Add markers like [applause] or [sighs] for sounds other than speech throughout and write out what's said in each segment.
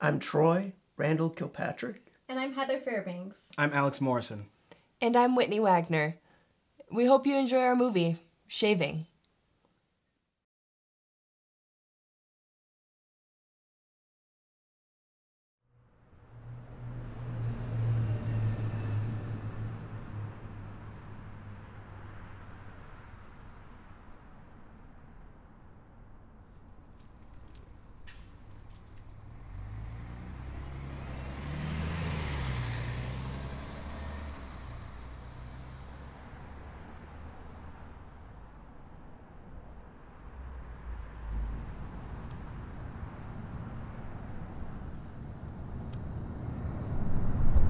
I'm Troy Randall Kilpatrick. And I'm Heather Fairbanks. I'm Alex Morrison. And I'm Whitney Wagner. We hope you enjoy our movie, Shaving.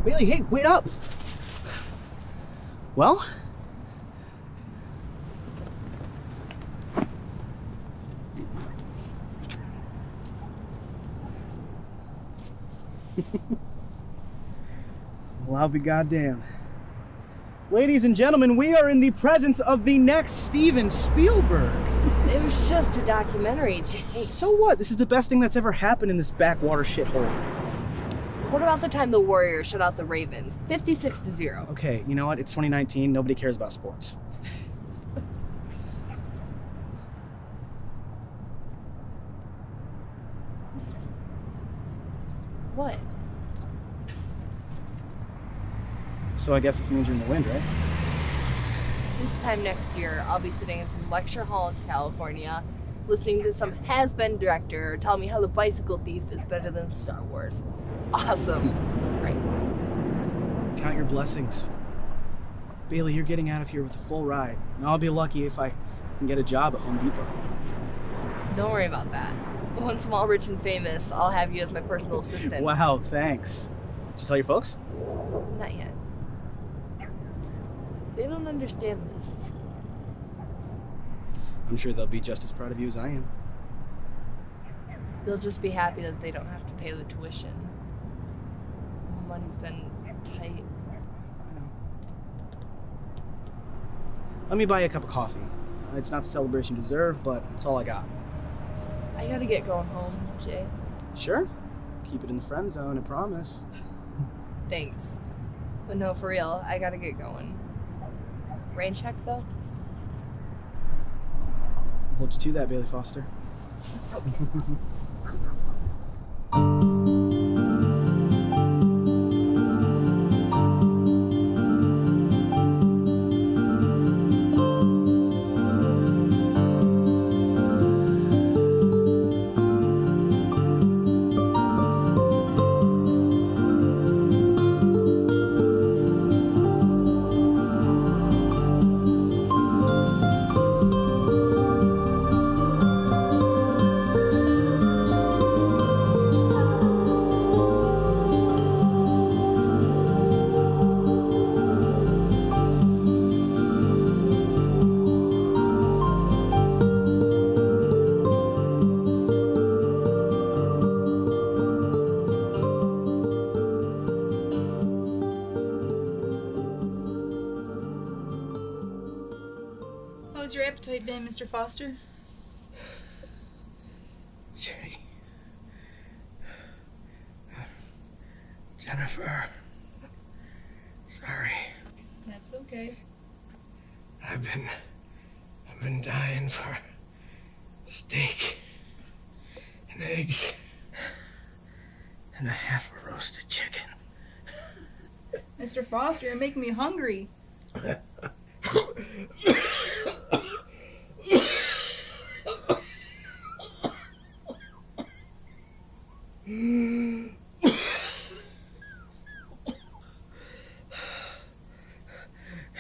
Bailey, hey, wait up! Well? [laughs] well, I'll be goddamn. Ladies and gentlemen, we are in the presence of the next Steven Spielberg. It was just a documentary, Jake. So what? This is the best thing that's ever happened in this backwater shithole. What about the time the Warriors shut out the Ravens? 56 to 0. Okay, you know what? It's 2019. Nobody cares about sports. What? So I guess this means you're in the wind, right? This time next year, I'll be sitting in some lecture hall in California, listening to some has been director tell me how the bicycle thief is better than Star Wars. Awesome. Right. Count your blessings. Bailey, you're getting out of here with a full ride. Now I'll be lucky if I can get a job at Home Depot. Don't worry about that. Once I'm all rich and famous, I'll have you as my personal assistant. Wow, thanks. Did you tell your folks? Not yet. They don't understand this. I'm sure they'll be just as proud of you as I am. They'll just be happy that they don't have to pay the tuition. Money's been tight. Let me buy you a cup of coffee. It's not the celebration you deserve, but it's all I got. I gotta get going home, Jay. Sure. Keep it in the friend zone, I promise. Thanks. But no, for real, I gotta get going. Rain check, though? Hold you to that, Bailey Foster. [laughs] How's your appetite been, Mr. Foster? [sighs] Jenny. Jennifer. Sorry. That's okay. I've been. I've been dying for steak and eggs and a half a roasted chicken. Mr. Foster, you're making me hungry. [laughs]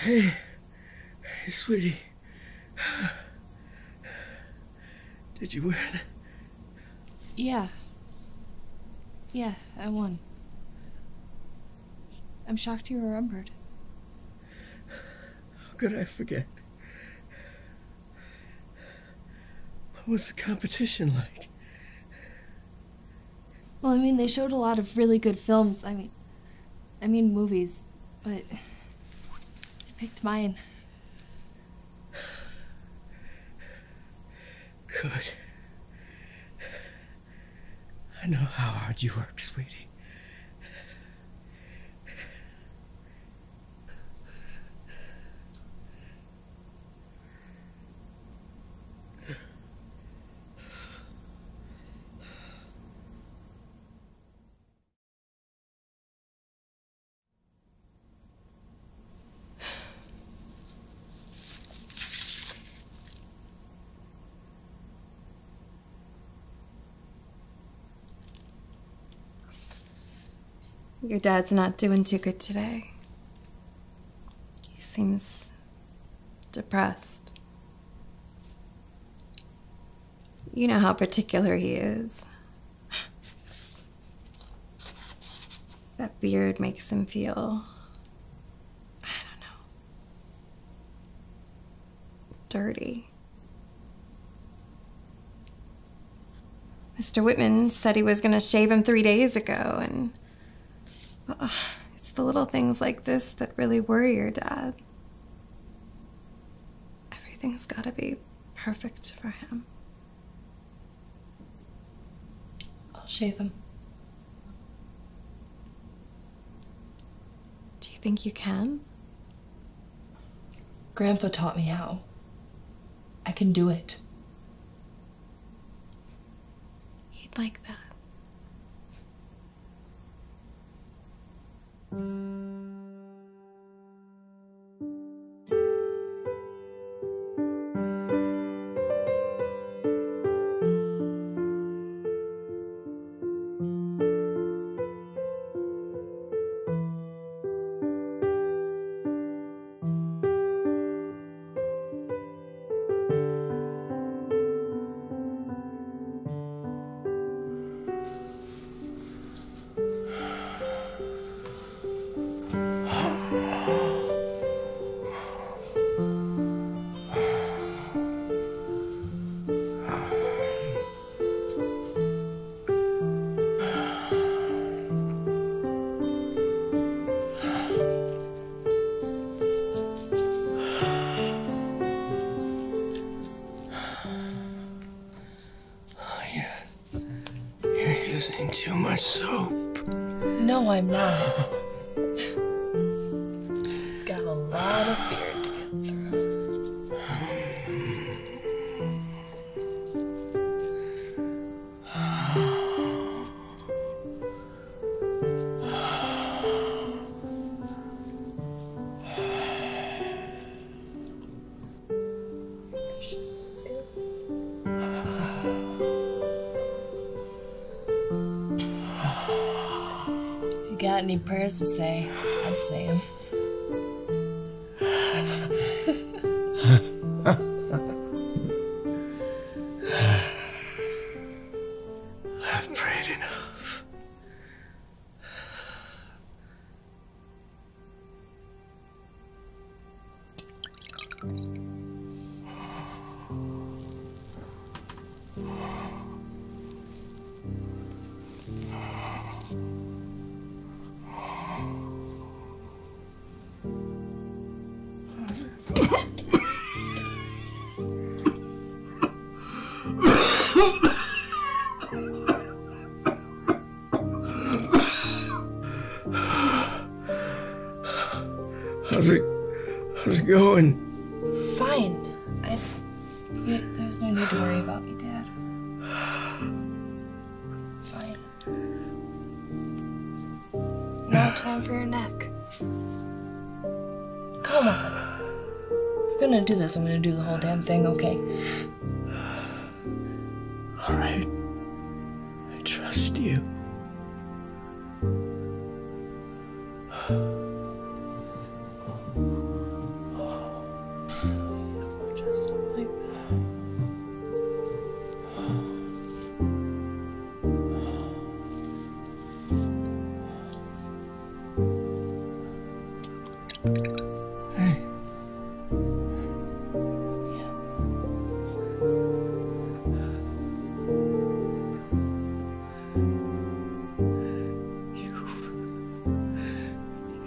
Hey, hey, sweetie. Did you win? Yeah. Yeah, I won. I'm shocked you remembered. How could I forget? What was the competition like? Well, I mean, they showed a lot of really good films. I mean, I mean movies, but I picked mine. [sighs] Good. [sighs] I know how hard you work, sweetie. Your dad's not doing too good today. He seems depressed. You know how particular he is. That beard makes him feel. I don't know. Dirty. Mr. Whitman said he was going to shave him three days ago, and. Ugh, it's the little things like this that really worry your dad. Everything's gotta be perfect for him. I'll shave him. Do you think you can? Grandpa taught me how. I can do it. He'd like that. Too much soap. No, I'm not. [laughs] prayers to say, I'd say them. Fine. I. you- There's no need to worry about me, Dad. Fine. Now time for your neck. Come on. If I'm gonna do this, I'm gonna do the whole damn thing, okay? All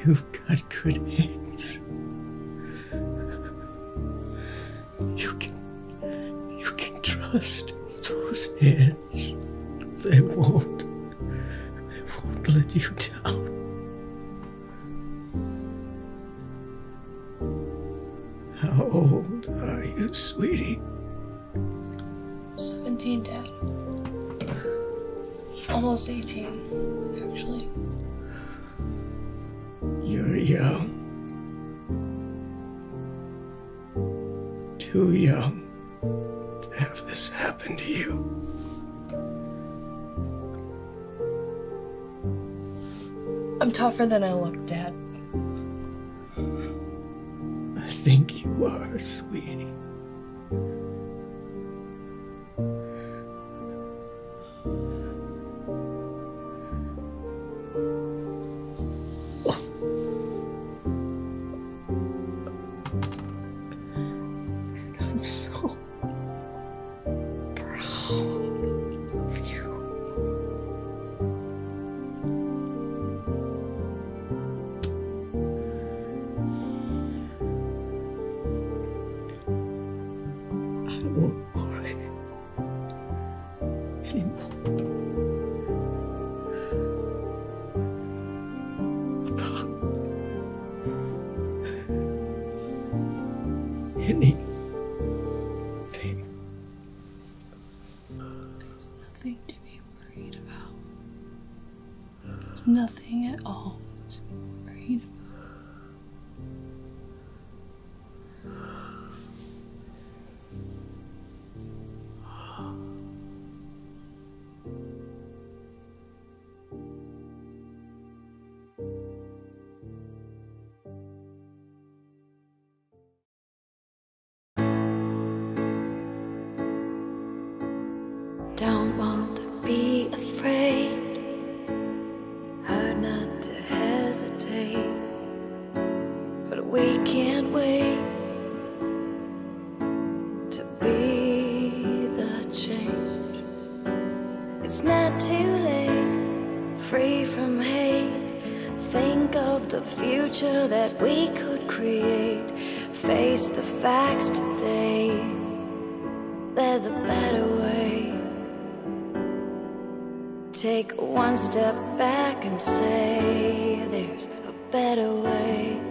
You've got good hands. You can you can trust those hands. they won't. They won't let you down. How old are you, sweetie? 17, Dad. Almost 18, actually. Young. Too young to have this happen to you. I'm tougher than I look, Dad. I think you are, sweetie. Anything. There's nothing to be worried about. There's nothing at all Don't want to be afraid. Hard not to hesitate. But we can't wait to be the change. It's not too late, free from hate. Think of the future that we could create. Face the facts today. There's a better way. Take one step back and say, There's a better way.